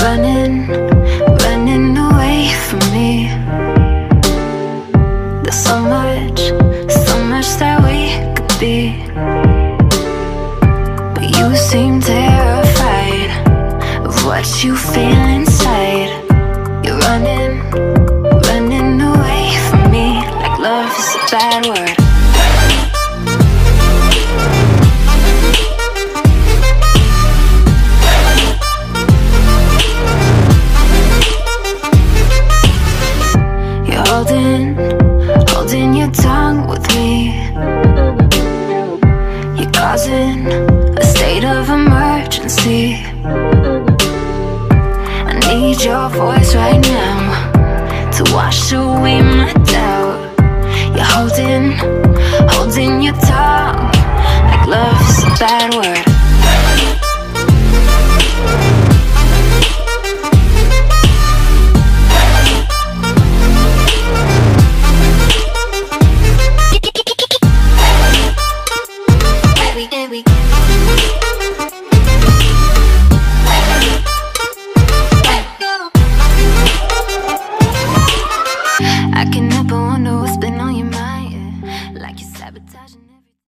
Running, running away from me. There's so much, so much that we could be. But you seem terrified Of what you feel inside. You're running, running away from me Like love is a bad word. Holding, holding your tongue with me. You're causing a state of emergency. I need your voice right now to wash away my doubt. You're holding, holding your tongue like love is a bad word. I can never wonder what's been on your mind. Yeah. Like you're sabotaging.